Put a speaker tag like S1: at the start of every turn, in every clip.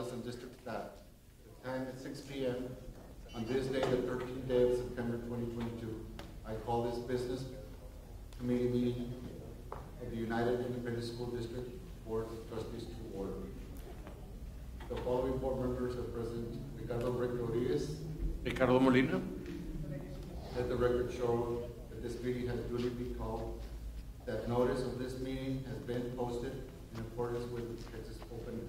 S1: members and Mr. Gonzalez and district staff. The time is six P M. On this day, the thirteenth day of September twenty twenty-two, I call this business committee meeting of the United Independent School District Board of Trustees to order. The following board members are present, Ricardo Rick Rodriguez,
S2: Ricardo Molina.
S1: Let the record show that this meeting has duly been called, that notice of this meeting has been posted in accordance with the Texas Open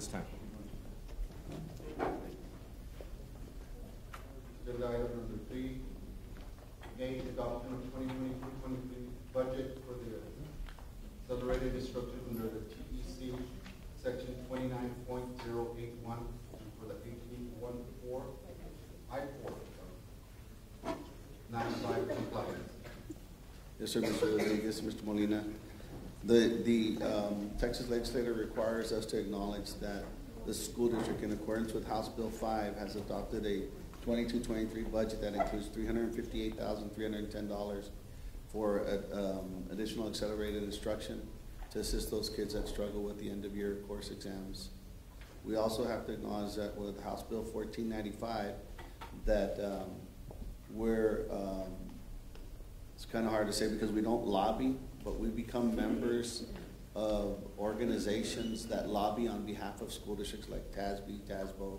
S2: this time.
S1: Agenda item number three, A, adoption of 2022-23 budget for the accelerated instruction under the TEC, section twenty-nine point zero eight one, for the eighteen one four, I four, nine-five compliance.
S3: Yes, sir, Mr. Rodriguez, Mr. Molina. The, the um, Texas legislature requires us to acknowledge that the school district, in accordance with House Bill 5, has adopted a 22-23 budget that includes $358,310 for uh, um, additional accelerated instruction to assist those kids that struggle with the end-of-year course exams. We also have to acknowledge that with House Bill 1495, that um, we're um, it's kind of hard to say because we don't lobby, but we become members of organizations that lobby on behalf of school districts like TASB, TASBO.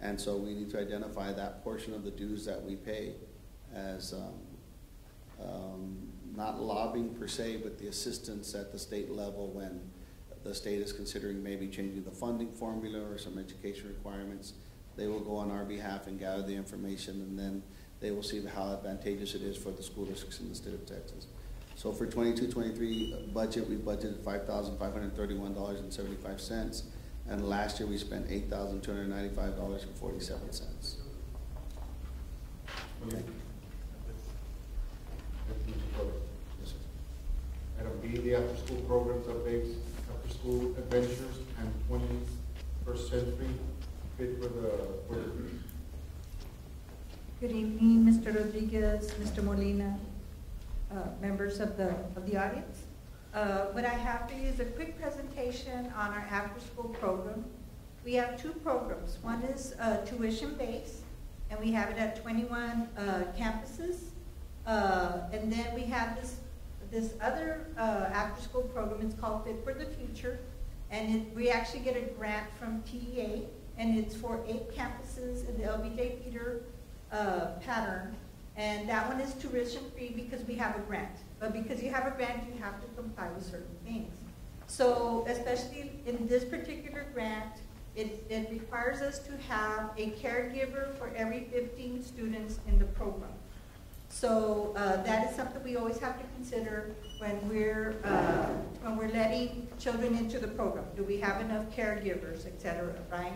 S3: And so we need to identify that portion of the dues that we pay as um, um, not lobbying per se, but the assistance at the state level when the state is considering maybe changing the funding formula or some education requirements. They will go on our behalf and gather the information, and then they will see how advantageous it is for the school districts in the state of Texas. So for 22-23 budget, we budgeted five thousand five hundred thirty-one dollars and seventy-five cents, and last year we spent eight thousand two hundred ninety-five dollars and forty-seven cents.
S1: Thank you. Thank you, Mr. Flores. Item B, the after-school programs updates, after-school adventures and twenty-first century fit for the, for the
S4: Good evening, Mr. Rodriguez, Mr. Molina, uh, members of the, of the audience. Uh, What I have for you is a quick presentation on our after-school program. We have two programs. One is uh, tuition-based, and we have it at 21 uh, campuses. Uh, And then we have this, this other after-school program, it's called Fit for the Future. And it, we actually get a grant from TEA, and it's for eight campuses in the LBJ feeder pattern. And that one is tuition-free because we have a grant. But because you have a grant, you have to comply with certain things. So especially in this particular grant, it, it requires us to have a caregiver for every 15 students in the program. So uh, that is something we always have to consider when we're, uh, when we're letting children into the program. Do we have enough caregivers, et cetera, right?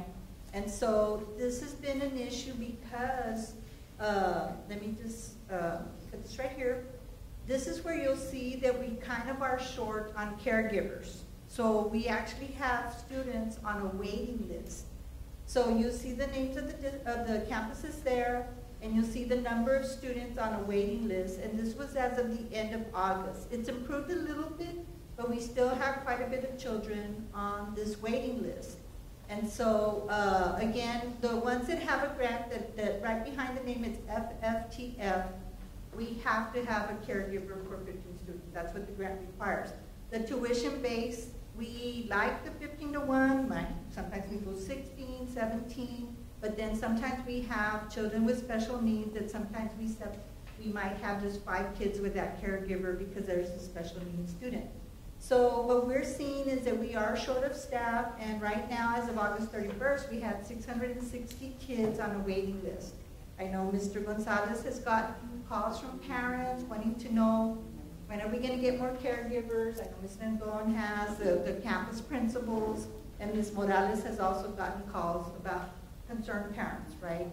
S4: And so this has been an issue because, uh, let me just uh, put this right here. This is where you'll see that we kind of are short on caregivers. So we actually have students on a waiting list. So you'll see the names of the, of the campuses there, and you'll see the number of students on a waiting list, and this was as of the end of August. It's improved a little bit, but we still have quite a bit of children on this waiting list. And so, uh, again, the ones that have a grant, that, that right behind the name is FFTF, we have to have a caregiver for 15 students. That's what the grant requires. The tuition base, we like the 15 to 1, like sometimes we go 16, 17, but then sometimes we have children with special needs that sometimes we we might have just five kids with that caregiver because there's a special needs student. So what we're seeing is that we are short of staff, and right now, as of August 31st, we had 660 kids on a waiting list. I know Mr. Gonzalez has gotten calls from parents wanting to know, when are we gonna get more caregivers? I know Ms. Rendon has, the, the campus principals, and Ms. Morales has also gotten calls about concerned parents, right?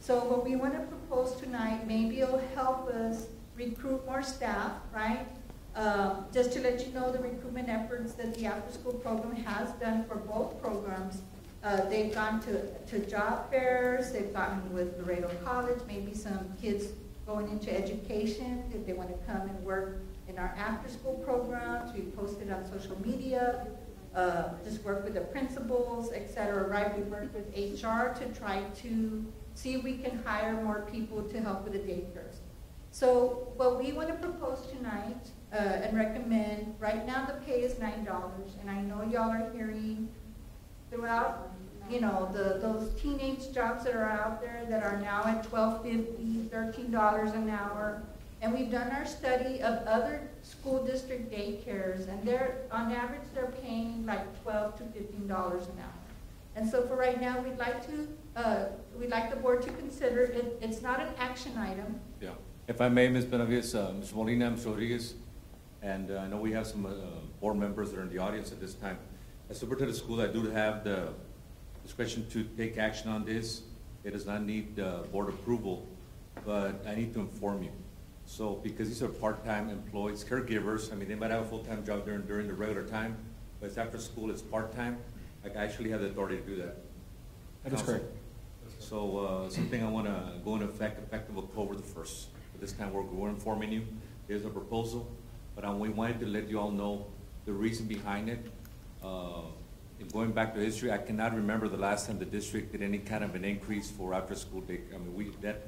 S4: So what we want to propose tonight, maybe it'll help us recruit more staff, right? Uh, Just to let you know, the recruitment efforts that the after-school program has done for both programs, uh, they've gone to, to job fairs, they've gotten with Laredo College, maybe some kids going into education, if they want to come and work in our after-school programs, we post it on social media, uh, just work with the principals, et cetera, right? We work with HR to try to see if we can hire more people to help with the daycares. So what we want to propose tonight uh, and recommend, right now the pay is nine dollars, and I know y'all are hearing throughout, you know, the, those teenage jobs that are out there that are now at twelve fifty, thirteen dollars an hour. And we've done our study of other school district daycares, and they're, on average, they're paying like twelve to fifteen dollars an hour. And so for right now, we'd like to, uh, we'd like the board to consider, it, it's not an action item.
S2: Yeah. If I may, Ms. Benavides, uh, Ms. Molina, Ms. Rodriguez, and uh, I know we have some uh, board members that are in the audience at this time. As superintendent of schools, I do have the discretion to take action on this. It does not need uh, board approval, but I need to inform you. So, because these are part-time employees, caregivers, I mean, they might have a full-time job during, during the regular time, but it's after school, it's part-time. I actually have the authority to do that.
S5: That is correct.
S2: So, uh, something I want to go into effect, effective October the first. At This time, we're, we're informing you, there's a proposal, but uh, we wanted to let you all know the reason behind it. Uh, Going back to history, I cannot remember the last time the district did any kind of an increase for after-school day. I mean, we, that,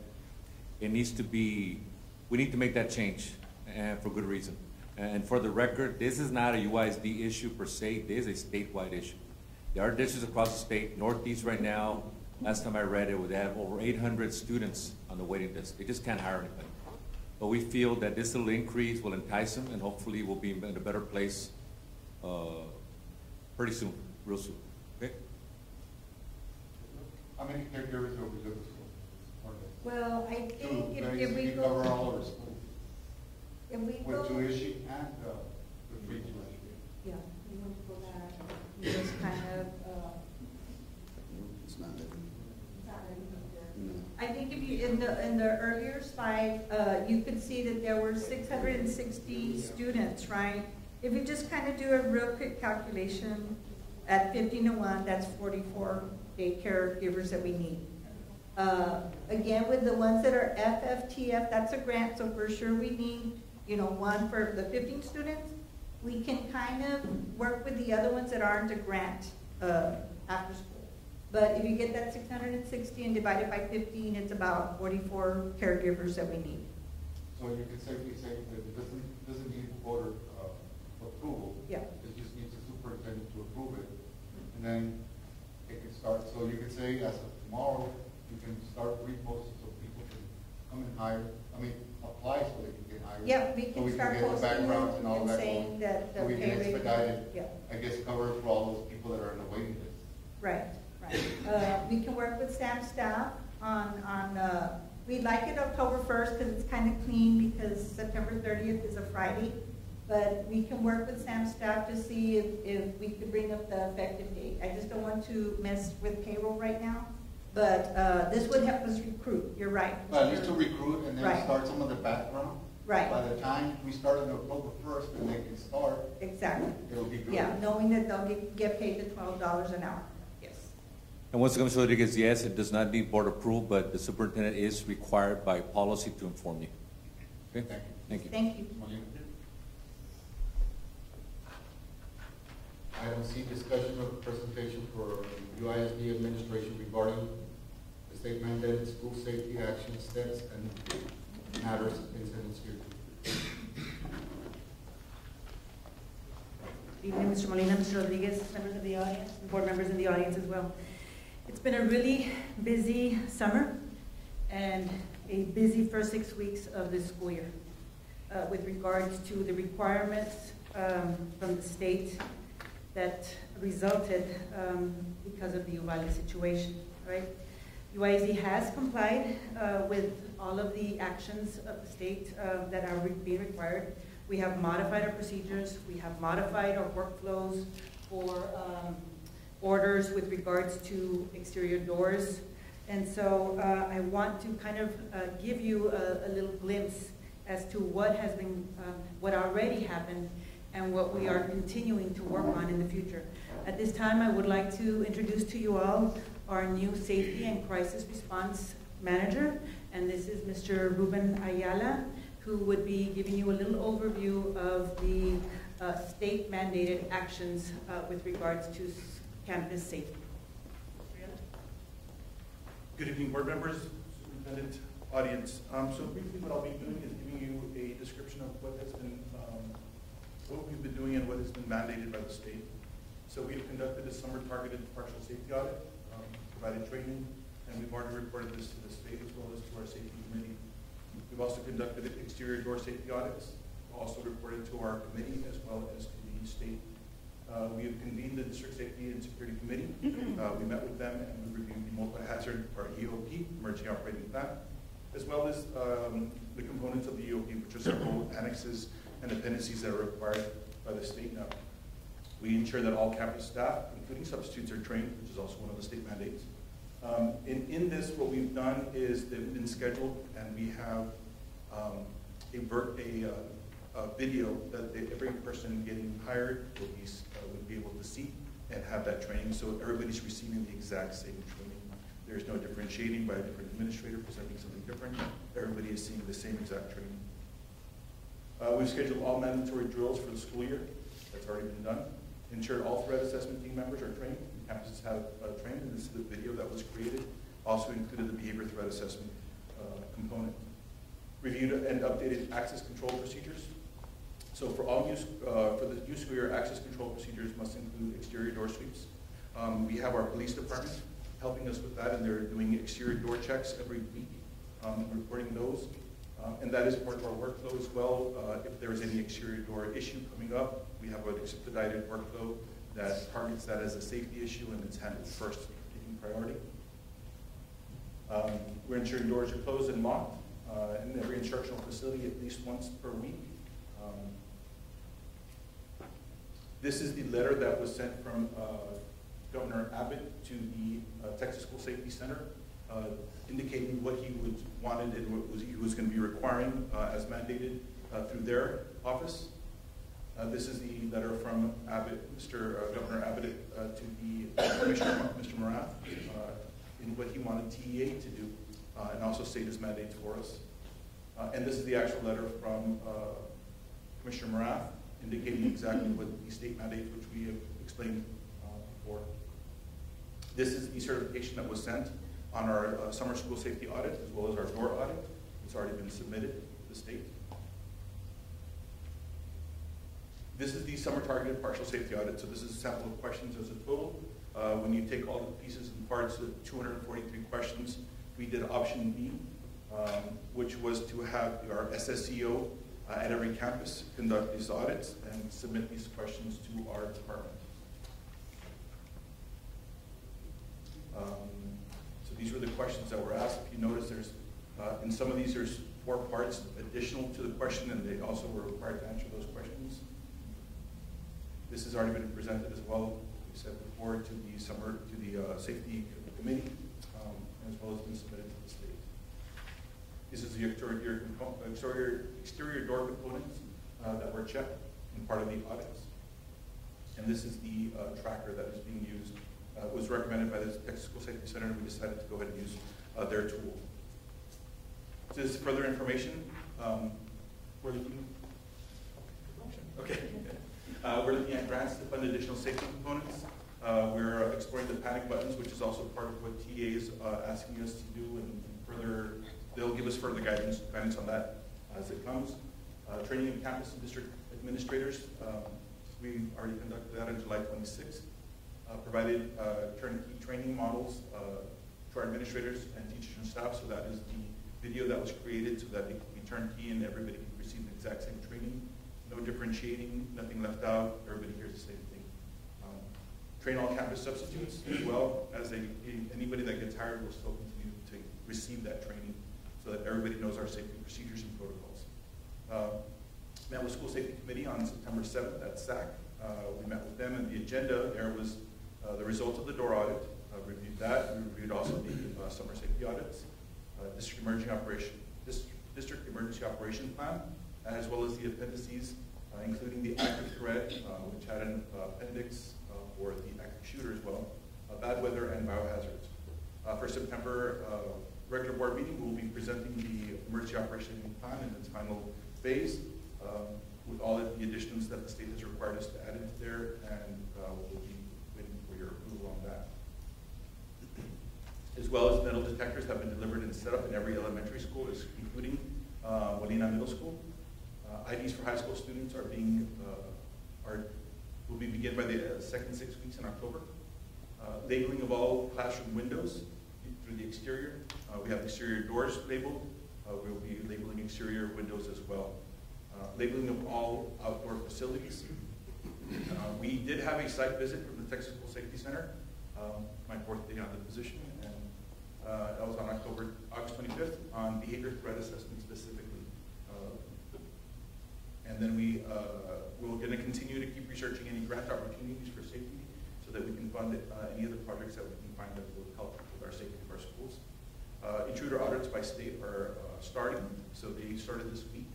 S2: it needs to be, we need to make that change, and for good reason. And for the record, this is not a UISD issue per se, this is a statewide issue. There are districts across the state, Northeast right now, last time I read it, would have over eight hundred students on the waiting list. They just can't hire anybody. But we feel that this little increase will entice them, and hopefully we'll be in a better place, uh, pretty soon, real soon, okay?
S1: How many caregivers will we do this for?
S4: Well, I think
S1: Two,
S4: if,
S1: right,
S4: if we
S1: you cover
S4: go,
S1: all our schools,
S4: if we
S1: with
S4: go,
S1: tuition and, uh, the free tuition.
S4: yeah, we want to go back, we just kind of, uh,
S3: It's not, no.
S4: I think if you, in the, in the earlier slide, uh, you could see that there were six hundred and sixty students, right? If you just kind of do a real quick calculation, at fifteen to one, that's forty-four daycare givers that we need. Uh, again, with the ones that are FFTF, that's a grant, so for sure we need, you know, one for the fifteen students. We can kind of work with the other ones that aren't a grant, uh, after school. But if you get that six hundred and sixty and divide it by fifteen, it's about forty-four caregivers that we need.
S1: So you could safely say that it doesn't, doesn't need voter, uh, approval.
S4: Yeah.
S1: It just needs the superintendent to approve it, and then it can start, so you could say as of tomorrow, you can start reposting so people can come and hire, I mean, apply so they can get hired.
S4: Yeah, we
S1: So
S4: can start
S1: get the
S4: posting
S1: backgrounds
S4: it
S1: and all
S4: and
S1: that
S4: saying
S1: going.
S4: that the
S1: So we can expedite it,
S4: Yeah.
S1: I guess cover for all those people that are in the waiting list.
S4: Right. Uh, we can work with Sam staff on, on, uh, we'd like it October first because it's kind of clean because September thirtieth is a Friday. But we can work with Sam staff to see if, if we could bring up the effective date. I just don't want to mess with payroll right now. But, uh, this would help us recruit, you're right.
S1: But at least to recruit and then
S4: Right.
S1: start some of the background.
S4: Right.
S1: By the time we start on October first and they can start,
S4: Exactly.
S1: it'll be good.
S4: Yeah, knowing that they'll get, get paid the twelve dollars an hour.
S2: And once Commissioner Rodriguez, yes, it does not need board approval, but the superintendent is required by policy to inform you. Okay?
S1: Thank you.
S2: Thank you.
S4: Thank you.
S1: Molina. Item C, discussion of presentation for UISD administration regarding the state mandated school safety action steps and matters incidents here.
S6: Good evening, Mr. Molina, Mr. Rodriguez, members of the audience, board members in the audience as well. It's been a really busy summer and a busy first six weeks of this school year uh, with regards to the requirements um, from the state that resulted um, because of the Uvalde situation, right? UISD has complied uh, with all of the actions of the state uh, that are re- being required. We have modified our procedures, we have modified our workflows for um, orders with regards to exterior doors. And so uh, I want to kind of uh, give you a, a little glimpse as to what has been, um, what already happened and what we are continuing to work on in the future. At this time, I would like to introduce to you all our new Safety and Crisis Response Manager, and this is Mr. Ruben Ayala, who would be giving you a little overview of the uh, state mandated actions uh, with regards to s- campus safety.
S5: Good evening, board members, superintendent, audience. Um, so briefly, what I'll be doing is giving you a description of what has been, um, what we've been doing and what has been mandated by the state. So we have conducted a summer targeted partial safety audit, um, provided training, and we've already reported this to the state as well as to our safety committee. We've also conducted exterior door safety audits, also reported to our committee as well as to the state uh, We have convened the District Safety and Security Committee. Uh, We met with them and we reviewed the multi-hazard, or EOP, Emergency Operating Plan, as well as um, the components of the EOP, which are several annexes and appendices that are required by the state now. We ensure that all campus staff, including substitutes, are trained, which is also one of the state mandates. Um, In, in this, what we've done is they've been scheduled and we have um, a a, uh, a video that they- every person getting hired will be, uh, will be able to see and have that training, so everybody's receiving the exact same training. There's no differentiating by a different administrator presenting something different. Everybody is seeing the same exact training. Uh, we've scheduled all mandatory drills for the school year. That's already been done. Ensured all threat assessment team members are trained. Campuses have uh, trained, and this is the video that was created. Also included the behavior threat assessment uh, component. Reviewed and updated access control procedures. So for all use, uh, for the use of your access control procedures must include exterior door sweeps. Um, we have our police department helping us with that, and they're doing exterior door checks every week, um, reporting those. Um, and that is part of our workflow as well. Uh, if there is any exterior door issue coming up, we have an expedited workflow that targets that as a safety issue and it's handled first, taking priority. Um, we're ensuring doors are closed and locked uh, in every instructional facility at least once per week. Um, This is the letter that was sent from uh, Governor Abbott to the uh, Texas School Safety Center, uh, indicating what he would, wanted and what was, he was going to be requiring uh, as mandated uh, through their office. Uh, This is the letter from Abbott, Mr. Governor Abbott, to the Commissioner, Mr. Morath, in what he wanted TEA to do, and also state his mandates for us. And this is the actual letter from Commissioner Morath, indicating exactly what the state mandates, which we have explained uh, before. This is the certification that was sent on our uh, summer school safety audit, as well as our door audit. It's already been submitted to the state. This is the summer targeted partial safety audit, so this is a sample of questions as a total. Uh, When you take all the pieces and parts of 243 questions, we did option B, um, which was to have our SSEO at every campus conduct these audits and submit these questions to our department. Um, So these were the questions that were asked. If you notice, there's, uh, in some of these, there's four parts additional to the question, and they also were required to answer those questions. This has already been presented as well, we said before, to the summer, to the uh, safety committee, um, as well as been submitted. This is the exterior, exterior, exterior door components uh, that were checked in part of the audits. And this is the uh, tracker that is being used. Uh, It was recommended by the Texas School Safety Center, and we decided to go ahead and use uh, their tool. This is further information. Um, We're looking, okay. Uh, We're looking at grants to fund additional safety components. Uh, We're exploring the panic buttons, which is also part of what TA is asking us to do, and further, they'll give us further guidance, guidance on that as it comes. Uh, Training of campus and district administrators, um, we already conducted that on July 26th. Uh, Provided uh, turnkey training models uh, to our administrators and teachers and staff, so that is the video that was created so that it can be turnkey and everybody can receive the exact same training. No differentiating, nothing left out, everybody hears the same thing. Um, train all campus substitutes, as well as anybody that gets hired will still continue to receive that training so that everybody knows our safety procedures and protocols. Uh, Met with School Safety Committee on September 7th at SAC. Uh, We met with them, and the agenda there was uh, the results of the door audit, uh, reviewed that. We reviewed also the uh, summer safety audits, uh, district emergency operation, dis- district emergency operation plan, as well as the appendices, uh, including the active threat, which had an appendix for the active shooter as well, bad weather and biohazards. For September regular board meeting, we'll be presenting the emergency operation plan in its final phase um, with all of the additions that the state has required us to add into there, and uh, we'll be waiting for your approval on that. As well as metal detectors have been delivered and set up in every elementary school, including uh, Molina Middle School. Uh, IDs for high school students are being, uh, are, will be begin by the uh, second six weeks in October. Uh, Labeling of all classroom windows through the exterior. Uh, We have exterior doors labeled. Uh, We'll be labeling exterior windows as well. Uh, Labeling of all outdoor facilities. Uh, We did have a site visit from the Texas School Safety Center, um, my fourth day on the position, and uh, that was on October, August 25th, on behavior threat assessment specifically. And then we, we're going to continue to keep researching any grant opportunities for safety so that we can fund any other projects that we can find that will help with our safety of our schools. Uh, Intruder audits by state are uh, starting, so they started this week.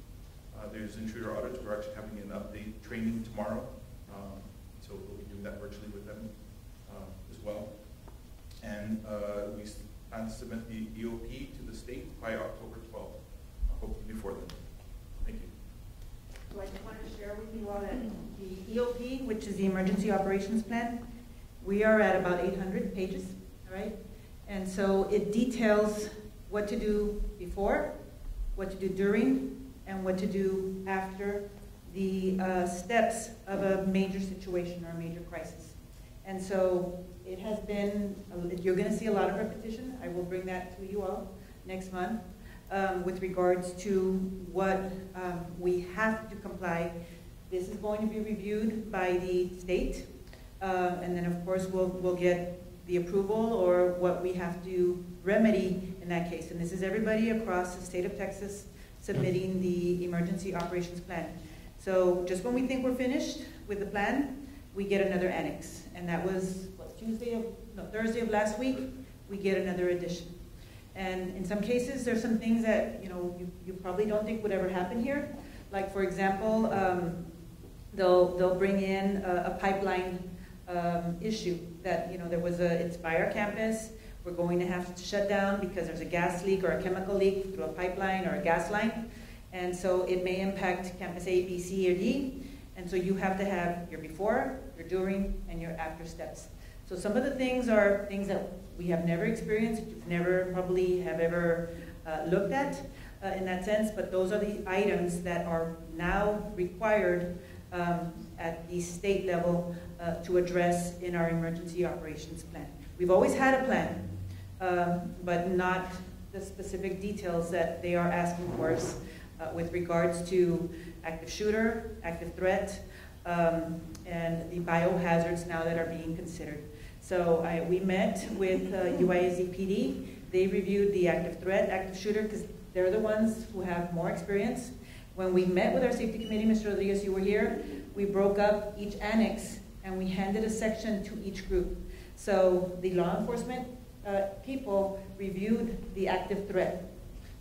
S5: Uh, There's intruder audits, we're actually having an update training tomorrow, um, so we'll be doing that virtually with them uh, as well. And uh, we plan to submit the EOP to the state by October 12th, hopefully before then. Thank you.
S6: So I just wanted to share with you all that the EOP, which is the Emergency Operations Plan, we are at about 800 pages, all right? And so it details what to do before, what to do during, and what to do after the uh, steps of a major situation or a major crisis. And so it has been, you're going to see a lot of repetition. I will bring that to you all next month um, with regards to what um, we have to comply. This is going to be reviewed by the state, uh, and then of course we'll, we'll get the approval or what we have to remedy in that case. And this is everybody across the state of Texas submitting the emergency operations plan. So just when we think we're finished with the plan, we get another annex. And that was, what, Tuesday of, no, Thursday of last week, we get another addition. And in some cases, there's some things that, you know, you, you probably don't think would ever happen here. Like, for example, um, they'll, they'll bring in a, a pipeline um, issue that, you know, there was a, our campus, we're going to have to shut down because there's a gas leak or a chemical leak through a pipeline or a gas line. And so it may impact campus A, B, C, or D. And so you have to have your before, your during, and your after steps. So some of the things are things that we have never experienced, you've never probably have ever uh, looked at uh, in that sense, but those are the items that are now required um, at the state level uh, to address in our emergency operations plan. We've always had a plan, um, but not the specific details that they are asking for us uh, with regards to active shooter, active threat, um, and the biohazards now that are being considered. So I, we met with uh, UISD They reviewed the active threat, active shooter, because they're the ones who have more experience. When we met with our safety committee, Mr. Rodriguez, you were here, we broke up each annex and we handed a section to each group. So the law enforcement uh, people reviewed the active threat.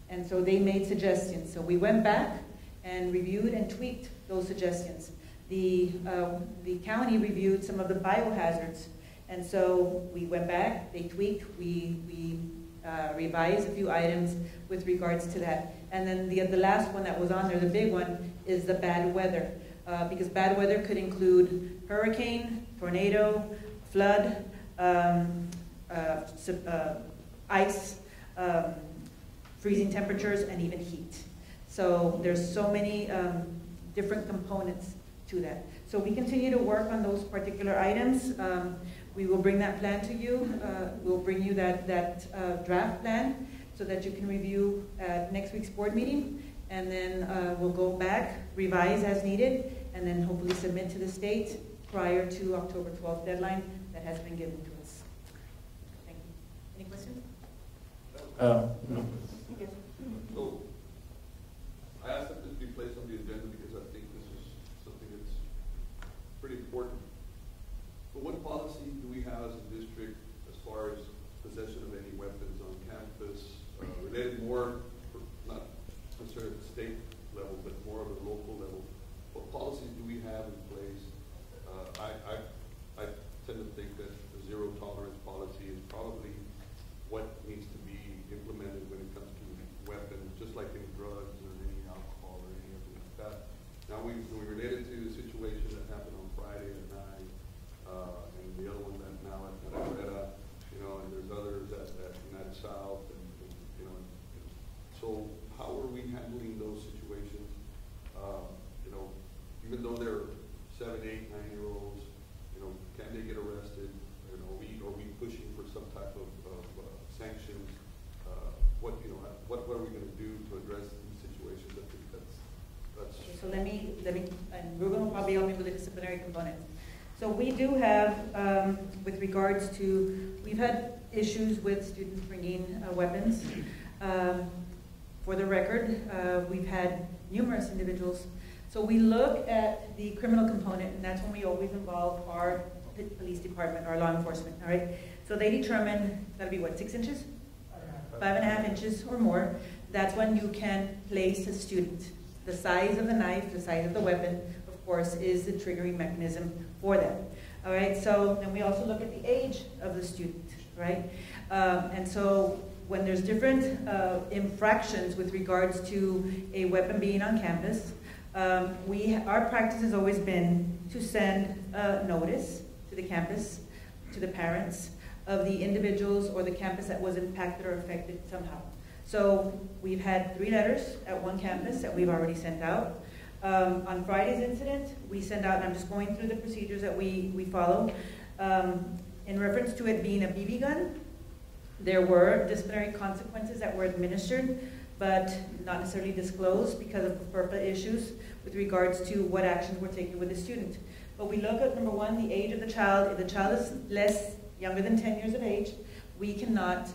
S6: And so they made suggestions. So we went back and reviewed and tweaked those suggestions. The, uh, the county reviewed some of the biohazards. And so we went back, they tweaked, we, we uh, revised a few items with regards to that. And then the, the last one that was on there, the big one, is the bad weather. Uh, because bad weather could include hurricane, tornado, flood, um, uh, uh, ice, um, freezing temperatures, and even heat. So there's so many um, different components to that. So we continue to work on those particular items. Um, we will bring that plan to you. Uh, we'll bring you that, that uh, draft plan so that you can review at next week's board meeting. And then uh, we'll go back, revise as needed, and then hopefully submit to the state prior to October 12th deadline that has been given to us. Thank you. Any questions?
S7: Uh, no.
S6: Yes.
S8: So, I asked that this be placed on the agenda because I think this is something that's pretty important. But what policy do we have as a district as far as possession of any weapons on campus, uh, related more, not necessarily at the state level, but more of a local level? What policies do we have in place? Uh, I, I, I tend to think that the zero tolerance policy is probably what needs to be implemented when it comes to weapons, just like in drugs or any alcohol or anything like that. Now, we, we related to the situation that happened on Friday at night, uh, and the other one that now at, at Alberta, you know, and there's others at, at United South, and, and, you know, and so how are we handling those situations? Uh, you know, even though they're seven, eight, nine-year-olds, you know, can they get arrested? You know, we, are we pushing for some type of, of uh, sanctions? Uh, what, you know, what, what are we gonna do to address these situations? I think that's, that's.
S6: Okay, Me, and Ruben will probably help me with the disciplinary component. So we do have, um, with regards to, we've had issues with students bringing uh, weapons. Um, For the record, uh, we've had numerous individuals. So we look at the criminal component, and that's when we always involve our police department, our law enforcement, all right? So they determine, that'll be what, six inches? Five and a half inches or more. That's when you can place a student. The size of the knife, the size of the weapon, of course, is the triggering mechanism for that. All right, so then we also look at the age of the student, right? Um, and so when there's different uh, infractions with regards to a weapon being on campus, um, we, our practice has always been to send a notice to the campus, to the parents of the individuals or the campus that was impacted or affected somehow. So we've had three letters at one campus that we've already sent out. Um, on Friday's incident, we sent out, and I'm just going through the procedures that we, we follow. Um, in reference to it being a BB gun, there were disciplinary consequences that were administered, but not necessarily disclosed because of FERPA issues with regards to what actions were taken with the student. But we look at, number one, the age of the child. If the child is less, younger than 10 years of age, we cannot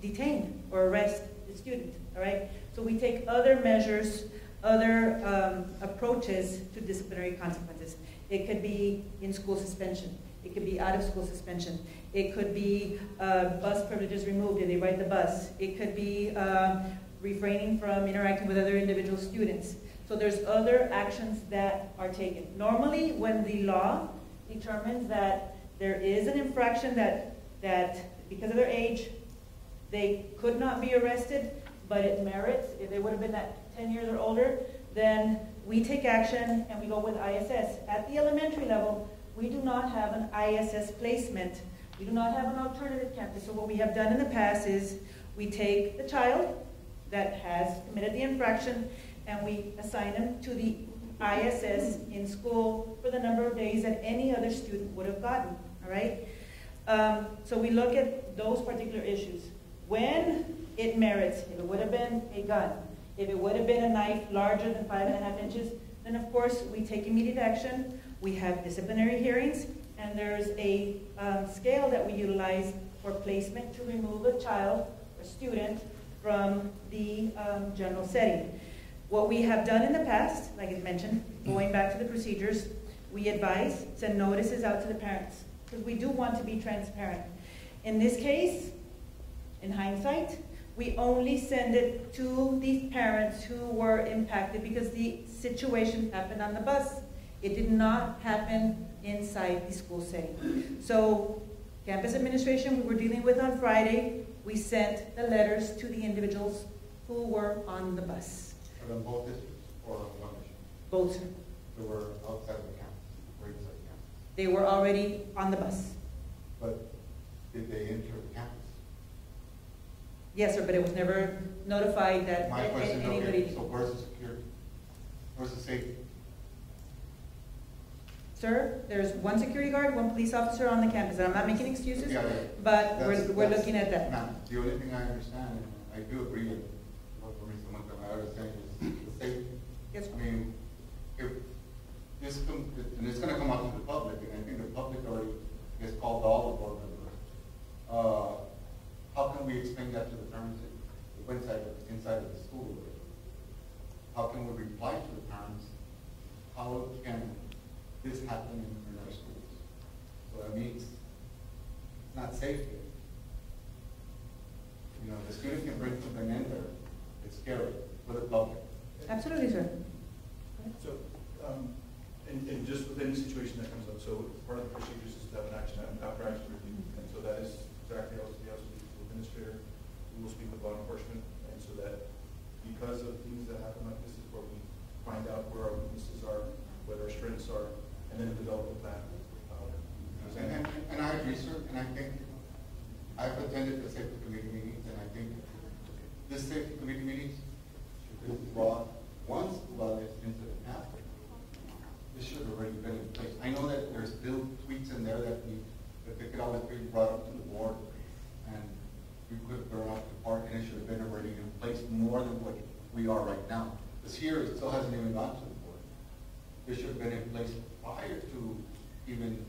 S6: detain or arrest the student, all right? So we take other measures, other um, approaches to disciplinary consequences. It could be in-school suspension. It could be out-of-school suspension. It could be uh, bus privileges removed if they ride the bus. It could be um, refraining from interacting with other individual students. So there's other actions that are taken. Normally, when the law determines that there is an infraction that, that because of their age, they could not be arrested, but it merits, if they would have been at 10 years or older, then we take action and we go with ISS. At the elementary level, we do not have an ISS placement. We do not have an alternative campus. So what we have done in the past is we take the child that has committed the infraction and we assign them to the ISS in school for the number of days that any other student would have gotten, all right? Um, so we look at those particular issues. When it merits, if it would have been a gun, if it would have been a knife larger than five and a half inches, then of course we take immediate action. We have disciplinary hearings, and there's a um, scale that we utilize for placement to remove a child or student from the um, general setting. What we have done in the past, like I mentioned, going back to the procedures, we advise, send notices out to the parents, because we do want to be transparent. In this case, in hindsight, we only send it to these parents who were impacted because the situation happened on the bus. It did not happen inside the school setting. So campus administration we were dealing with on Friday, we sent the letters to the individuals who were on the bus.
S1: Are them both districts or one issue?
S6: Both, sir.
S1: They were outside the campus, or inside campus?
S6: They were already on the bus.
S1: But did they enter the campus?
S6: Yes, sir, but it was never notified that
S1: My question,
S6: anybody.
S1: okay, so where's the security? Where's the safety?
S6: Sir, there's one security guard, one police officer on the campus, and I'm not making excuses,
S1: Yeah,
S6: but we're, we're looking at that.
S1: Now, the only thing I understand, and I do agree with what Mr. Montemayor is saying, is the safety.
S6: Yes, sir.
S1: I mean, if this, com- and it's gonna come out to the public, and I think the public already gets called uh, how can we explain that to the parents inside, inside of the school? How can we reply to the parents? How can this happen in our schools? So that means it's not safe here. You know, the students can bring something in there. It's scary for the public.
S6: Absolutely, sir.
S5: So, um, and, and, just with any situation that comes up, so part of the procedures is to have an action item after action review. And so that is exactly we will speak with law enforcement, and so that because of things that happen like this is where we find out where our weaknesses are, what our strengths are, and then develop a plan. uh,
S1: And, and, and I sir, and I think, I've attended the safety committee meetings, and I think this safety committee meetings should be brought once while this incident happened. This should have already been in place. I know that there's still tweaks in there that we, that they could always be brought up to the board, we could have thrown out the park, and it should have been already in place more than what we are right now. This here, it still hasn't even gone to the board. It should have been in place prior to even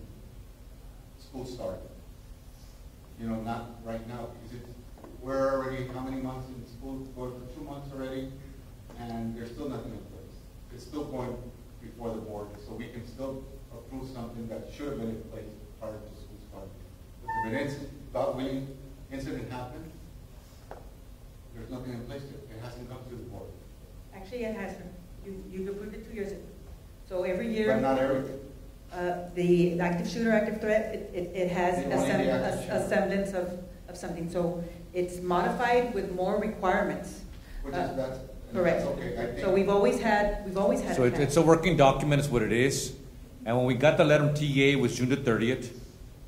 S1: school started. You know, not right now, because we're already, how many months in school, going for two months already, and there's still nothing in place. It's still going before the board, so we can still approve something that should have been in place prior to school starting. If an incident, God willing, incident happened, there's nothing in place yet, it hasn't come to the board.
S6: Actually, it has, sir. You, you approved it two years ago. So every year.
S1: But not everything.
S6: Uh, The active shooter, active threat, it, it it has
S1: The
S6: a sem- a- a semblance of, of something. So it's modified with more requirements.
S1: Which
S6: Uh,
S1: is, that's,
S6: Correct.
S1: that's okay, I think.
S6: So we've always had, we've always had.
S2: So
S6: a
S2: it- it's a working document is what it is. And when we got the letter from TA, it was June the thirtieth.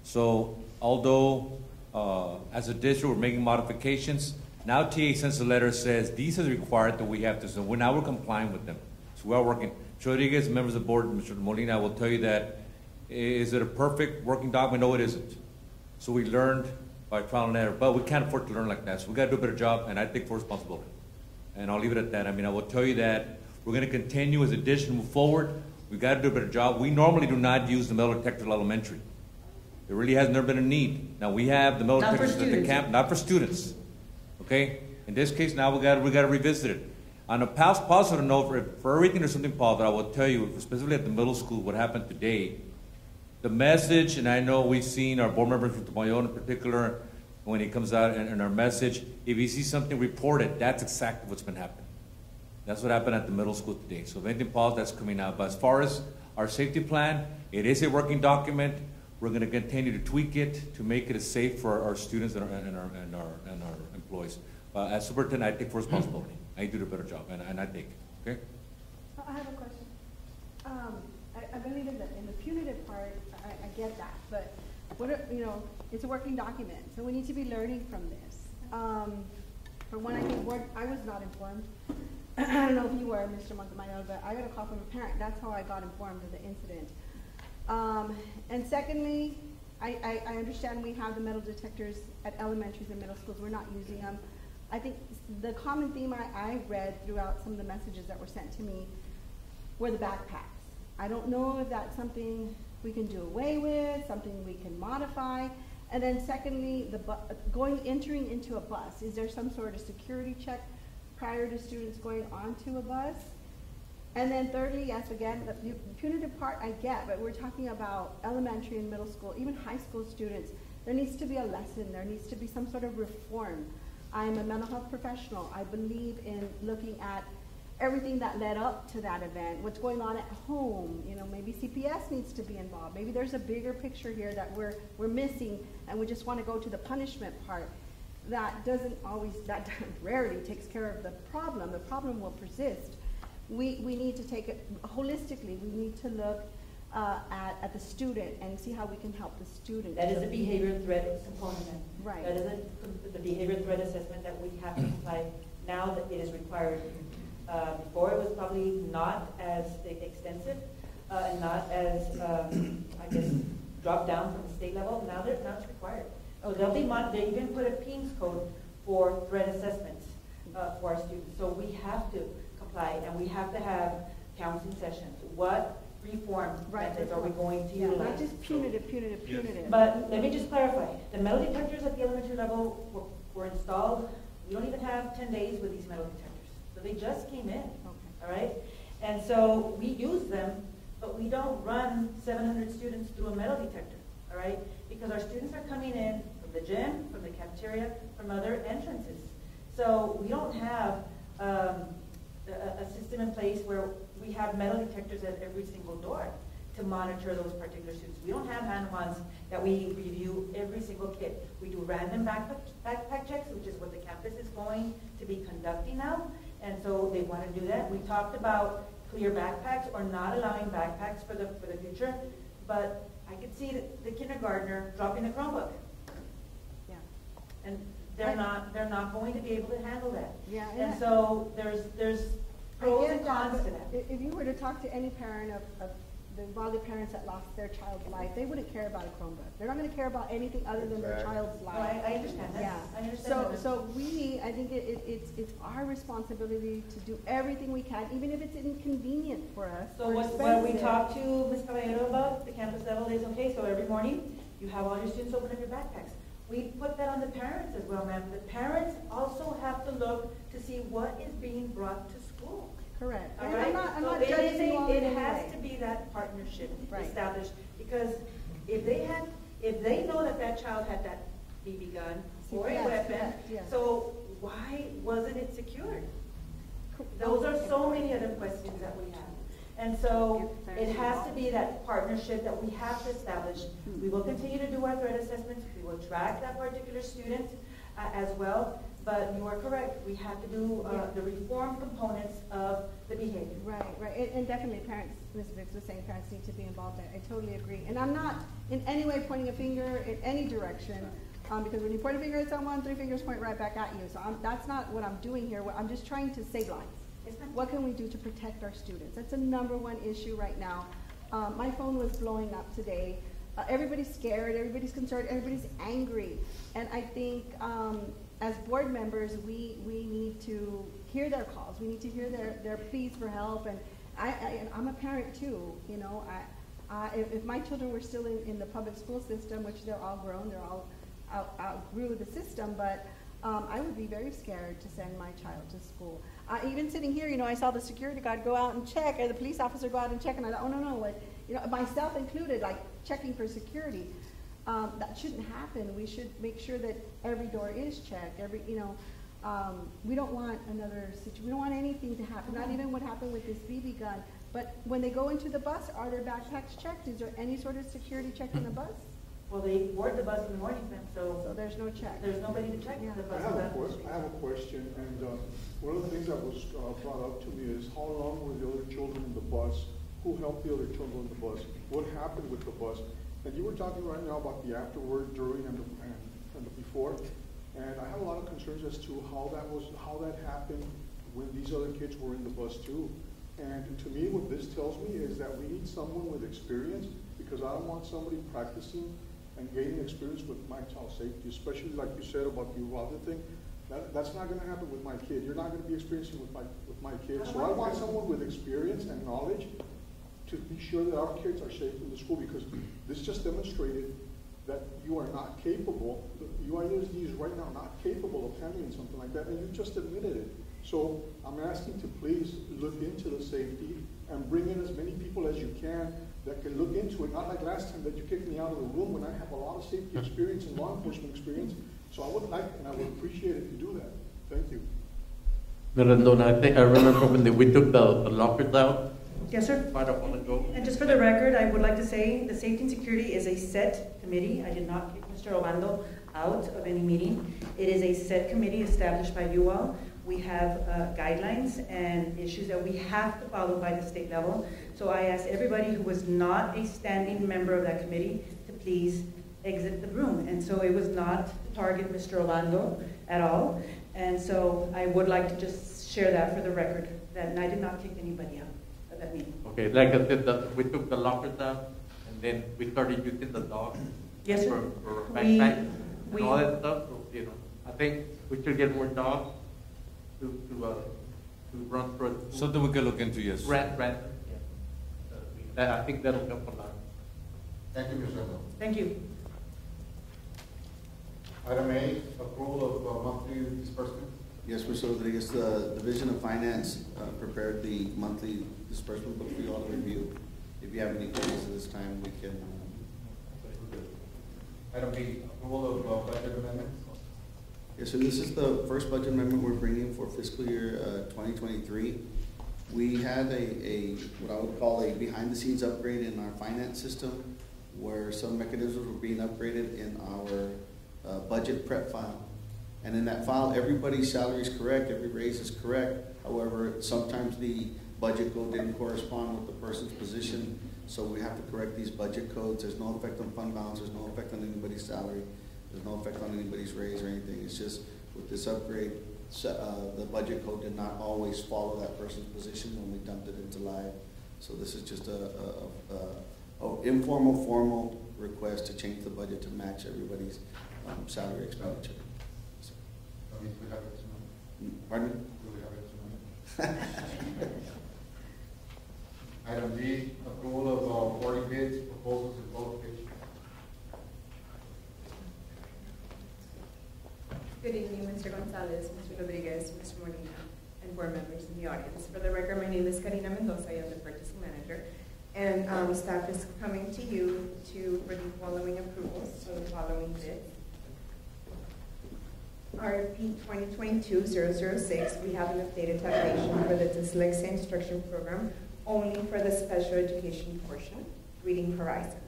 S2: So although, uh, as a district, we're making modifications, now TA sends a letter says, these are required that we have to, so we're now we're complying with them. So we are working. Rodriguez, members of the board, Mr. Molina, I will tell you that is it a perfect working document? No, it isn't. So we learned by trial and error, but we can't afford to learn like that. So we gotta do a better job, and I take full responsibility. And I'll leave it at that. I mean, I will tell you that we're gonna continue as a district to move forward. We gotta do a better job. We normally do not use the metal detector elementary. There really has never been a need. Now, we have the
S6: for
S2: at the camp, not for students. Okay? In this case, now we gotta, we gotta revisit it. On a pos- positive note, for, for everything, there's something positive. I will tell you, specifically at the middle school, what happened today. The message, and I know we've seen our board member Montemayor in particular, when he comes out and, and our message, if you see something, report it. That's exactly what's been happening. That's what happened at the middle school today. So if anything positive, that's coming out. But as far as our safety plan, it is a working document. We're gonna continue to tweak it to make it as safe for our students and our, and our, and our, and our employees. Uh, as superintendent, I take full responsibility. I do a better job, and, and I take, it, okay?
S9: I have a question. Um, I, I believe in the, in the punitive part, I, I get that, but what, are- you know, it's a working document, so we need to be learning from this. Um, for one, I think, board, I was not informed. I don't know if you were, Mr. Montemayor, but I got a call from a parent, that's how I got informed of the incident. Um, and secondly, I, I, I understand we have the metal detectors at elementaries and middle schools, we're not using them. I think the common theme I, I read throughout some of the messages that were sent to me were the backpacks. I don't know if that's something we can do away with, something we can modify. And then secondly, the going, entering into a bus, is there some sort of security check prior to students going onto a bus? And then thirdly, yes, again, the pu- punitive part I get, but we're talking about elementary and middle school, even high school students. There needs to be a lesson, there needs to be some sort of reform. I'm a mental health professional. I believe in looking at everything that led up to that event, what's going on at home, you know, maybe CPS needs to be involved. Maybe there's a bigger picture here that we're, we're missing and we just want to go to the punishment part. That doesn't always, that rarely takes care of the problem. The problem will persist. We, we need to take it holistically. We need to look uh, at, at the student and see how we can help the student.
S6: That is the behavior threat component.
S9: Right.
S6: That is a- the behavior threat assessment that we have to apply now that it is required. Uh, Before, it was probably not as extensive uh, and not as, um, I guess, dropped down from the state level. Now they're, now it's required. So they'll be, mon- they even put a PEIMS code for threat assessments uh, for our students. So we have to comply and we have to have counseling sessions. What reform
S9: Right,
S6: methods are we going to
S9: Yeah,
S6: utilize?
S9: not just punitive, punitive,
S5: Yes.
S9: punitive.
S6: But let me just clarify, the metal detectors at the elementary level were, were installed, we don't even have ten days with these metal detectors. So they just came in,
S9: Okay.
S6: all right? And so we use them, but we don't run seven hundred students through a metal detector, all right? Because our students are coming in from the gym, from the cafeteria, from other entrances. So we don't have, um, a, a system in place where we have metal detectors at every single door to monitor those particular students. We don't have hand-ons that we review every single kid. We do random backpack, backpack checks, which is what the campus is going to be conducting now. And so they want to do that. We talked about clear backpacks or not allowing backpacks for the, for the future. But I could see the- the kindergartner dropping the Chromebook.
S9: Yeah.
S6: And they're not, they're not going to be able to handle that.
S9: Yeah, and
S6: And so there's, there's pros and cons to that.
S9: If you were to talk to any parent of, of the involved parents that lost their child's life, they wouldn't care about a Chromebook. They're not gonna care about anything other than their
S1: Exactly.
S9: child's oh,
S6: No,
S9: life.
S6: I, I understand that.
S9: Yeah.
S6: I understand
S9: So,
S6: that.
S9: so we, I think it, it, it's, it's our responsibility to do everything we can, even if it's inconvenient for us.
S6: So
S9: or
S6: what, what we
S9: expensive.
S6: talked to Ms. Caballero about, the campus level is, okay, so every morning, you have all your students open up your backpacks. We put that on the parents as well, ma'am. The parents also have to look to see what is being brought to school.
S9: Correct.
S6: All
S9: And
S6: right?
S9: I'm not, I'm
S6: So
S9: not
S6: it
S9: judging
S6: a-
S9: you all
S6: It has
S9: way.
S6: to be that partnership
S9: Right.
S6: established, because if they had, if they know that that child had that BB gun or a weapon,
S9: yes, yes.
S6: so why wasn't it secured? Those are so many other questions that we have. And so it has to be that partnership that we have to establish. We will continue to do our threat assessments, we will track that particular student uh, as well. But you are correct, we have to do uh, the reform components of the behavior.
S9: Right, right, and, and definitely parents, Ms. Biggs was saying parents need to be involved, I, I totally agree. And I'm not in any way pointing a finger in any direction, um, because when you point a finger at someone, three fingers point right back at you. So I'm, that's not what I'm doing here, What- I'm just trying to save lives. What can we do to protect our students? That's a number one issue right now. Um, my phone was blowing up today. Uh, everybody's scared, everybody's concerned, everybody's angry. And I think, um, as board members, we, we need to hear their calls. We need to hear their, their pleas for help. And I, I, I'm a parent too, you know, I, I, if, if my children were still in, in the public school system, which they're all grown, they're all out, outgrew the system, but, um, I would be very scared to send my child to school. Uh, even sitting here, you know, I saw the security guard go out and check, or the police officer go out and check, and I thought, oh, no, no, what, you know, myself included, like checking for security. Um, that shouldn't happen. We should make sure that every door is checked, every, you know, um, we don't want another situ, we don't want anything to happen, not even what happened with this BB gun. But when they go into the bus, are their backpacks checked? Is there any sort of security check in the bus?
S6: Well, they board the bus in the morning, ma'am,
S9: So
S6: so
S9: there's no check.
S6: there's nobody to check
S9: Yeah.
S6: the
S10: I
S6: bus.
S10: have a
S6: down the
S10: question. I have a question, and, uh, one of the things that was, uh, brought up to me is how long were the other children in the bus? Who helped the other children in the bus? What happened with the bus? And you were talking right now about the afterward, during, and the, and, and the before, and I have a lot of concerns as to how that was, how that happened when these other kids were in the bus too. And to me, what this tells me is that we need someone with experience, because I don't want somebody practicing and gaining experience with my child's safety, especially like you said about the Uvalde thing. That, that's not gonna happen with my kid. You're not gonna be experiencing with my, with my kid. So I want someone with experience and knowledge to be sure that our kids are safe in the school, because this just demonstrated that you are not capable, the UISD is right now not capable of handling something like that, and you just admitted it. So I'm asking to please look into the safety and bring in as many people as you can that can look into it, not like last time that you kicked me out of the room when I have a lot of safety experience and law enforcement experience. So I would like, and I would appreciate if you do that. Thank you.
S7: Mirandona, I think, I remember when the- we took the the lockers out
S6: Yes, sir.
S7: quite a while ago.
S6: And just for the record, I would like to say, the Safety and Security is a set committee. I did not kick Mr. Obando out of any meeting. It is a set committee established by you all. We have uh, guidelines and issues that we have to follow by the state level. So I ask everybody who was not a standing member of that committee to please exit the room. And so it was not to target Mr. Orlando at all. And so I would like to just share that for the record, that I did not kick anybody out of that meeting.
S7: Okay, like I said, the- we took the lockers out, and then we started using the dog.
S6: Yes.
S7: For, for
S6: We-
S7: backpack and all that stuff, so, you know, I think we should get more dogs to, to, uh, to run through. it.
S2: Something we could look into, yes.
S7: Rat, rat, yeah. Uh, That, I think that'll help a lot.
S1: Thank you, Ms. Randall.
S6: Thank you.
S1: Item A, approval of uh, monthly disbursement.
S3: Yes, Mr. Rodriguez, the Division of Finance uh, prepared the monthly disbursement book for you all to review. If you have any questions at this time, we can,
S1: Item B, approval of uh, budget amendments.
S3: Yes, sir, this is the first budget amendment we're bringing for fiscal year uh, 2023. We had a, a, what I would call a behind-the-scenes upgrade in our finance system, where some mechanisms were being upgraded in our uh, budget prep file. And in that file, everybody's salary is correct, every raise is correct. However, sometimes the budget code didn't correspond with the person's position, so we have to correct these budget codes. There's no effect on fund balance, there's no effect on anybody's salary, there's no effect on anybody's raise or anything. It's just with this upgrade, so, uh, the budget code did not always follow that person's position when we dumped it into live. So this is just a, a, a, a informal, formal request to change the budget to match everybody's, um, salary expenditure.
S1: I mean, we have it tonight.
S3: Pardon?
S1: Do we have it tonight? Item D, approval of uh, awarding bids, proposals, and qualifications.
S11: Good evening, Mr. Gonzalez, Mr. Rodriguez, Mr. Molina, and board members in the audience. For the record, my name is Karina Mendoza, I am the purchasing manager, and um, staff is coming to you to, for the following approvals, for the following bids. RFP 2022-006, we have an updated tabulation for the dyslexia instruction program, only for the special education portion, Reading Horizons.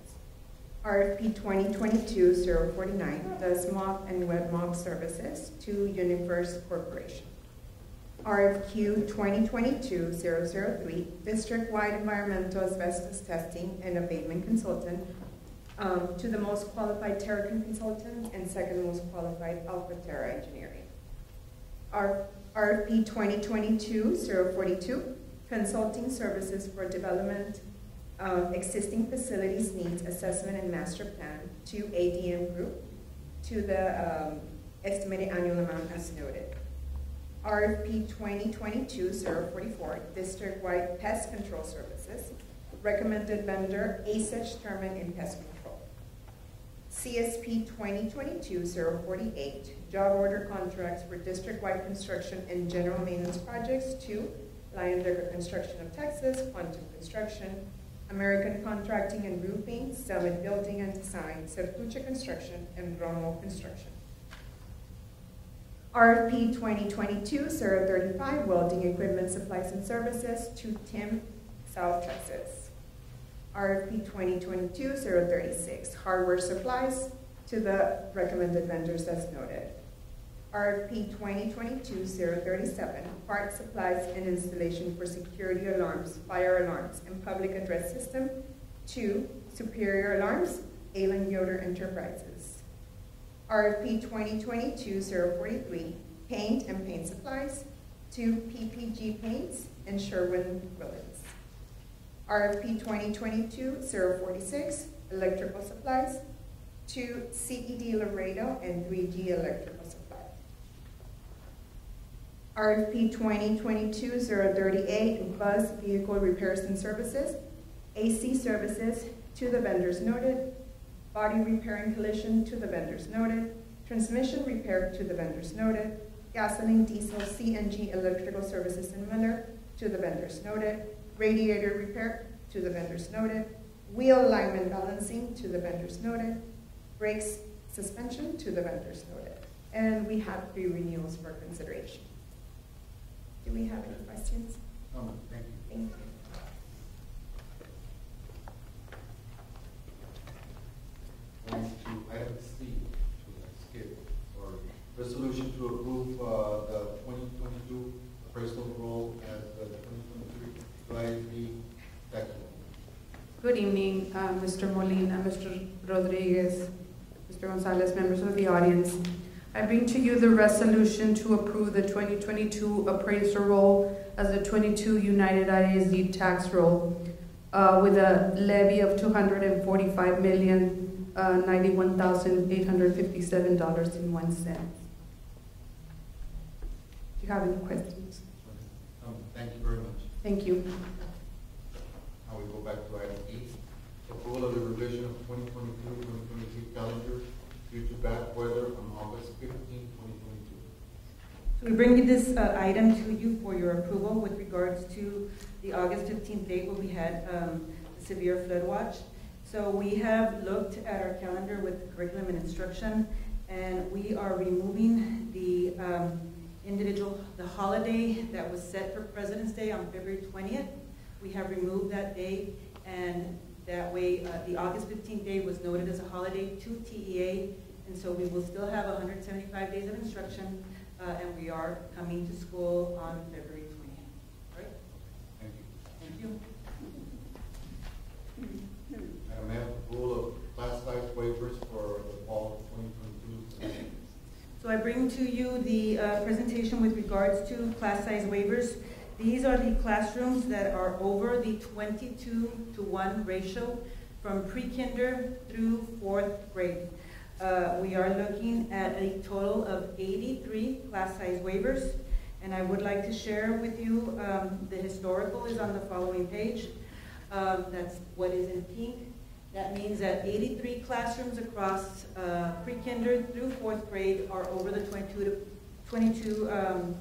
S11: RFP 2022-049, the SMOC and WebMOC services to Universe Corporation. RFQ 2022-003, district-wide environmental asbestos testing and abatement consultant um, to the most qualified Terracon consultant and second most qualified Alpha Terra Engineering. R- RFP 2022-042, consulting services for development of existing facilities needs assessment and master plan to ADM Group to the um, estimated annual amount as noted. RFP 2022-044, district-wide pest control services, recommended vendor ASEC Terman in pest control. CSP 2022-048, job order contracts for district-wide construction and general maintenance projects to Lion Construction of Texas, Quantum Construction, American Contracting and Roofing, Summit Building and Design, Sertuche Construction, and Romo Construction. RFP 2022-035, welding equipment supplies and services to Tim, South Texas. RFP 2022-036, hardware supplies to the recommended vendors as noted. RFP 2022-037, parts, supplies, and installation for security alarms, fire alarms, and public address system to Superior Alarms, Allen Yoder Enterprises. RFP 2022-043, paint and paint supplies to PPG Paints and Sherwin-Williams. RFP 2022-046, electrical supplies to CED Laredo and 3G Electrical Supply. RFP 2022-038, bus vehicle repairs and services, AC services to the vendors noted, body repair and collision to the vendors noted, transmission repair to the vendors noted, gasoline, diesel, CNG electrical services and Miller to the vendors noted, radiator repair to the vendors noted, wheel alignment balancing to the vendors noted, brakes suspension to the vendors noted. And we have three renewals for consideration. Do we have any questions?
S1: No, thank you.
S11: Thank you.
S1: To item C, to skip, or resolution to approve, uh, the twenty twenty-two appraisal roll as the twenty twenty-three ISD tax roll.
S11: Good evening, uh, Mr. Molina, Mr. Rodriguez, Mr. Gonzalez, members of the audience. I bring to you the resolution to approve the 2022 appraiser roll as the 22 United ISD tax roll uh, with a levy of $245,091,857.01. Do you have any questions?
S1: Um, thank you very much.
S11: Thank you.
S1: Now we go back to item E, approval of the revision of 2022-2023 calendar due to bad weather on August 15, 2022.
S6: So we bring this uh, item to you for your approval with regards to the August 15th date where we had um, the severe flood watch. So we have looked at our calendar with curriculum and instruction, and we are removing the um, individual, the holiday that was set for President's Day on February 20th. We have removed that day, and that way, uh, the August 15th day was noted as a holiday to TEA, and so we will still have 175 days of instruction, uh, and we are coming to school on February 20th. Right?
S1: Thank you.
S6: Thank you.
S1: Madam Mayor, approval of class size waivers for the fall twenty twenty-two.
S6: So I bring to you the uh, presentation with regards to class size waivers. These are the classrooms that are over the 22 to 1 ratio from pre-kinder through fourth grade. Uh, We are looking at a total of 83 class size waivers. And I would like to share with you, um, the historical is on the following page. Um, That's what is in pink. That means that 83 classrooms across uh, pre-kinder through fourth grade are over the 22 to 22 um,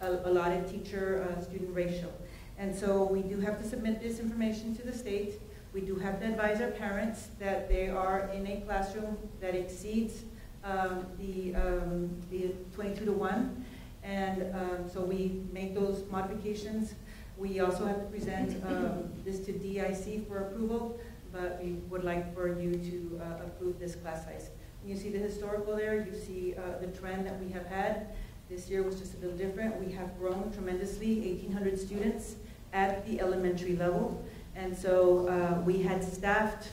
S6: allotted teacher-student ratio. And so we do have to submit this information to the state. We do have to advise our parents that they are in a classroom that exceeds um, the um, the 22 to 1. And um, so we make those modifications. We also have to present um, this to DIC for approval, but we would like for you to uh, approve this class size. You see the historical there, you see uh, the trend that we have had. This year was just a little different. We have grown tremendously, 1,800 students at the elementary level. And so uh, we had staffed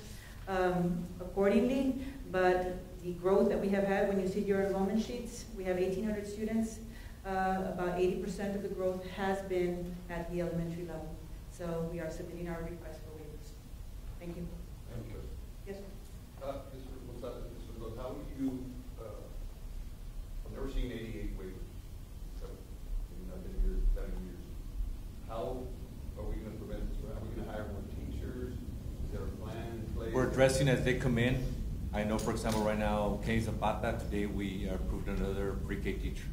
S6: um, accordingly, but the growth that we have had, when you see your enrollment sheets, we have 1,800 students. Uh, About 80% of the growth has been at the elementary level. So we are submitting our request for waivers. Thank you.
S1: Thank you.
S6: Yes, sir.
S8: Uh, Mr. Gonzalez, Mr. Gonzalez, how do you, uh, I've never seen eighty-eight waivers. So, I mean, I've been here seven years. How are we gonna prevent this? Are we gonna hire more teachers? Is there a plan in place?
S2: We're addressing as they come in. I know, for example, right now, Kennedy Zapata, today we approved another pre-K teacher.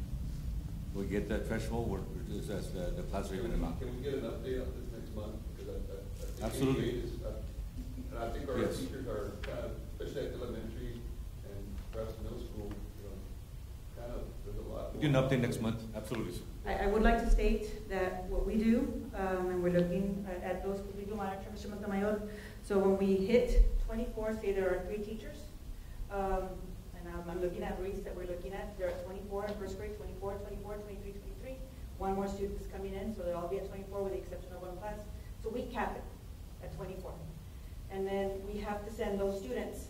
S2: We get that threshold, we're, we're just as the, the class are
S8: Can
S2: even
S8: we,
S2: amount.
S8: can we get an update on this next month? Because I, I, I think
S2: Absolutely.
S8: 88 is, uh, and I think our
S2: Yes.
S8: teachers are kind of, especially at elementary and perhaps middle school, you know, kind of, there's a lot.
S2: We can
S8: more-
S2: update next month, absolutely. sir.
S6: I, I would like to state that what we do, um, and we're looking at- at those who legal monitor, Mr. Montemayor. So when we hit twenty-four, say there are three teachers, um, and I'm, I'm looking at Reese that we're looking at, there are twenty-four in first grade, 24, 24, 23, 23. One more student is coming in, so they'll all be at twenty-four with the exception of one class. So we cap it at twenty-four. And then we have to send those students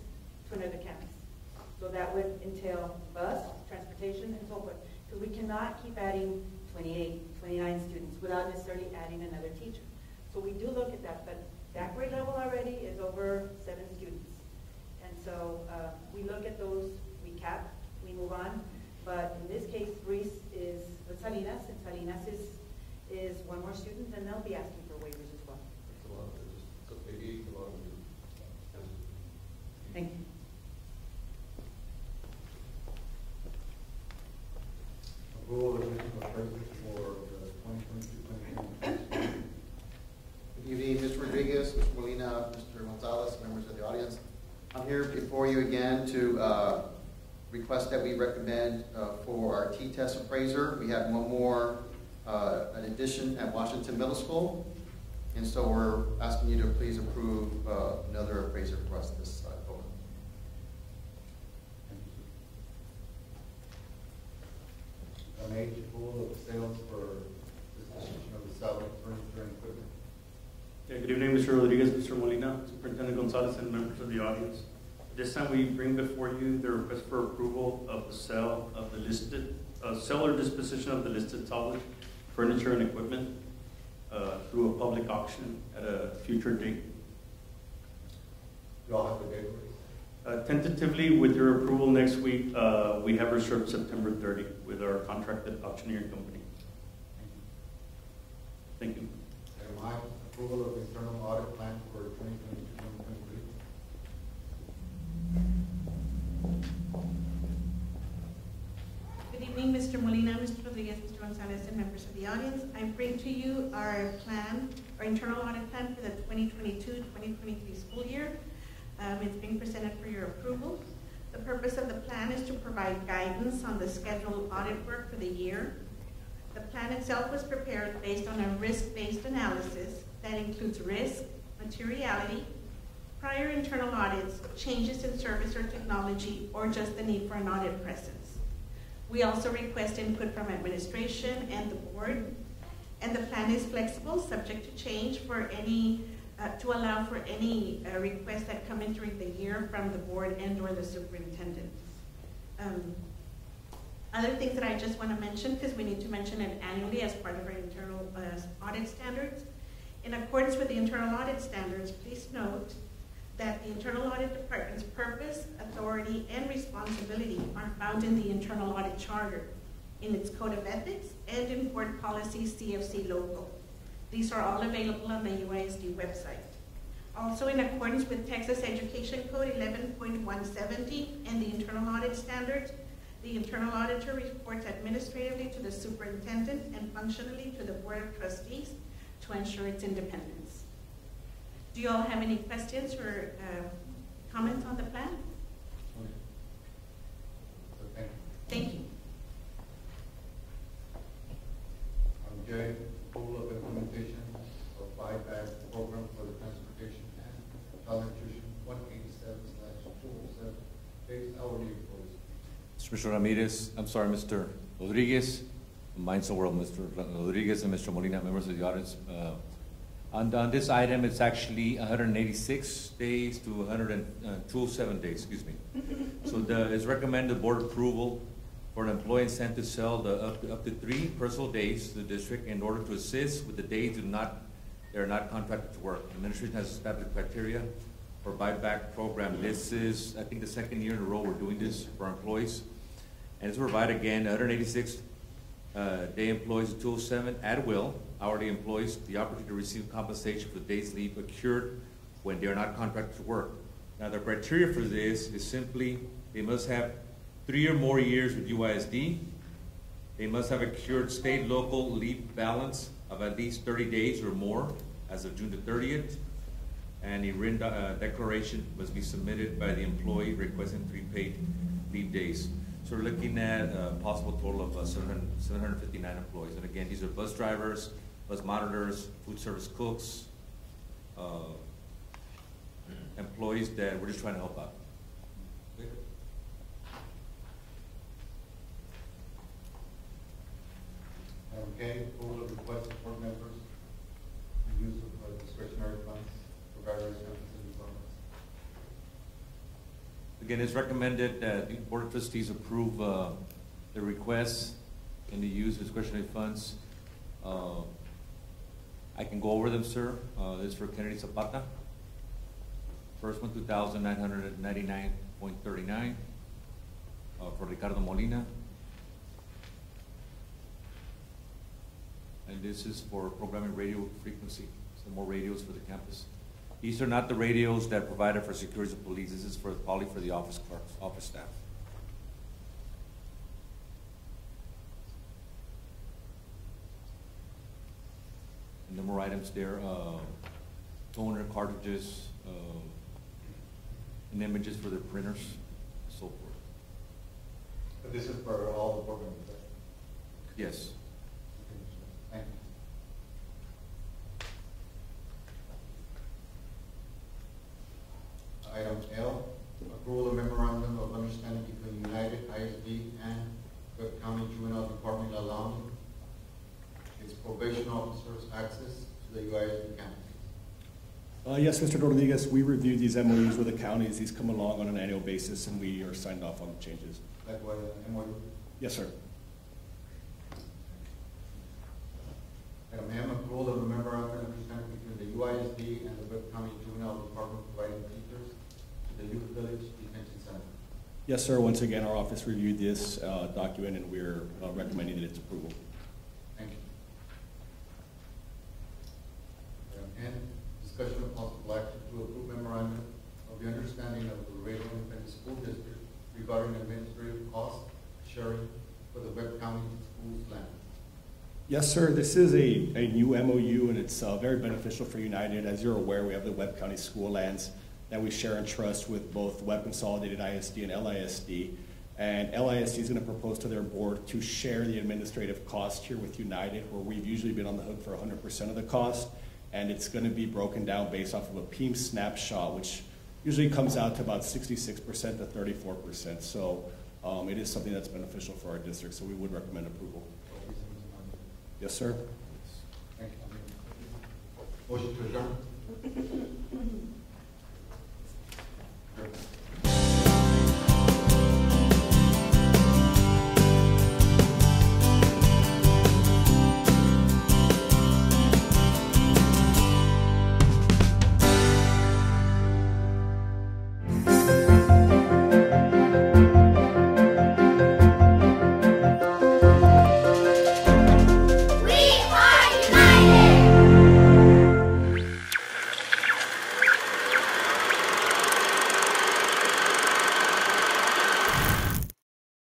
S6: to another campus. So that would entail bus, transportation, and so forth. Because we cannot keep adding 28, 29 students without necessarily adding another teacher. So we do look at that, but that grade level already is over seven students. And so uh, we look at those, we cap, we move on. But in this case, Reese is with Salinas, and Salinas is, is one more student, and they'll be asking for waivers as well.
S8: It's a lot, it's just, so maybe a lot of them.
S6: Thank you.
S1: Approval of additional appraisals for the twenty twenty-two, twenty twenty-three.
S12: Good evening, Mr. Rodriguez, Mr. Molina, Mr. Gonzalez, members of the audience. I'm here before you again to uh, request that we recommend uh, for our T-TESS appraiser. We have one more, uh, an addition at Washington Middle School. And so we're asking you to please approve uh, another appraiser for us this uh, go.
S1: On H, approval of sales for disposition of the salary furniture and equipment.
S13: Yeah, good evening, Mr. Rodriguez, Mr. Molina, Superintendent Gonzalez, and members of the audience. This time we bring before you the request for approval of the sale of the listed, uh, seller disposition of the listed solid furniture and equipment uh, through a public auction at a future date.
S1: You all have the date.
S13: Uh, Tentatively, with your approval next week, uh, we have reserved September 30 with our contracted auctioneer company. Thank you.
S1: Item I, approval of internal audit plan for twenty twenty-two, twenty twenty-three.
S14: Good evening, Mr. Molina, Mr. Rodriguez, internal audit plan for the 2022-2023 school year. Um, It's being presented for your approval. The purpose of the plan is to provide guidance on the scheduled audit work for the year. The plan itself was prepared based on a risk-based analysis that includes risk, materiality, prior internal audits, changes in service or technology, or just the need for an audit presence. We also request input from administration and the board, and the plan is flexible, subject to change for any, uh, to allow for any uh, requests that come in during the year from the board and/or the superintendent. Um, Other things that I just want to mention, because we need to mention it annually as part of our internal uh, audit standards. In accordance with the internal audit standards, please note that the internal audit department's purpose, authority, and responsibility are found in the internal audit charter, in its code of ethics, and in board policy CFC local. These are all available on the UISD website. Also, in accordance with Texas Education Code 11.170 and the internal audit standards, the internal auditor reports administratively to the superintendent and functionally to the board of trustees to ensure its independence. Do you all have any questions or uh, comments on the plan?
S1: Okay.
S14: Thank you.
S1: Um, J, approval of implementation of buyback program for the transportation and child nutrition one eighty-seven slash two oh seven, base hourly employees.
S2: Mr. Ramirez, I'm sorry, Mr. Rodriguez, mine's the world, Mr. Rodriguez and Mr. Molina, members of the audience. Uh, On, on this item, it's actually hundred and eighty-six days to hundred and, uh, two oh days, excuse me. So the, it's recommended board approval for an employee incentive to sell the, up, to- up to three personal days to the district in order to assist with the days do not, they're not contracted to work. The administration has established criteria for buyback program. This is, I think, the second year in a row we're doing this for our employees. And to provide again, hundred and eighty-six, uh, day employees of two oh seven at will, hourly employees, the opportunity to receive compensation for the days leave accrued when they are not contracted to work. Now, the criteria for this is simply, they must have three or more years with UISD. They must have a accrued state, local leave balance of at least thirty days or more as of June the thirtieth. And a written, uh, declaration must be submitted by the employee requesting three paid leave days. So we're looking at a possible total of uh, 700 759 employees. And again, these are bus drivers, bus monitors, food service cooks, uh, employees that we're just trying to help out.
S1: Okay, approval of request board members, use of uh, discretionary funds for various services and departments.
S2: Again, it's recommended that the Board of Trustees approve uh, the request and the use of discretionary funds. Uh, I can go over them, sir. Uh, This is for Kennedy Zapata. First one, two thousand nine hundred ninety-nine point thirty-nine. Uh, For Ricardo Molina. And this is for programming radio frequency, so more radios for the campus. These are not the radios that provided for security of police, this is for, probably for the office clerks, office staff. And the more items there, uh, toner, cartridges, uh, and images for their printers, so forth.
S1: But this is for all the board members.
S2: Yes.
S1: Thank you. Item L, approval of memorandum of understanding between United ISD and Cook County Juvenile Department allowing its probation officers access to the UISD campus.
S15: Uh, yes, Mr. Rodriguez, we review these MOUs with the counties. These come along on an annual basis, and we are signed off on the changes.
S1: Like what, uh, MOU?
S15: Yes, sir.
S1: Item M, approval of a memorandum of understanding between the UISD and the Cook County Juvenile Department providing teachers to the Youth Village Detention Center.
S15: Yes, sir. Once again, our office reviewed this uh, document, and we're uh, recommending that its approval.
S1: Thank you. Item N, discussion of possible action to approve memorandum of the understanding of the Laredo Independent School District regarding administrative cost sharing for the Webb County Schools land.
S15: Yes, sir. This is a, a new MOU, and it's uh, very beneficial for United. As you're aware, we have the Webb County School lands that we share and trust with both Webb Consolidated ISD and LISD. And LISD is going to propose to their board to share the administrative cost here with United, where we've usually been on the hook for 100% of the cost. And it's going to be broken down based off of a PEIMS snapshot, which usually comes out to about 66% to 34%. So um, it is something that's beneficial for our district, so we would recommend approval. Yes, sir.
S1: Motion to adjourn? Perfect.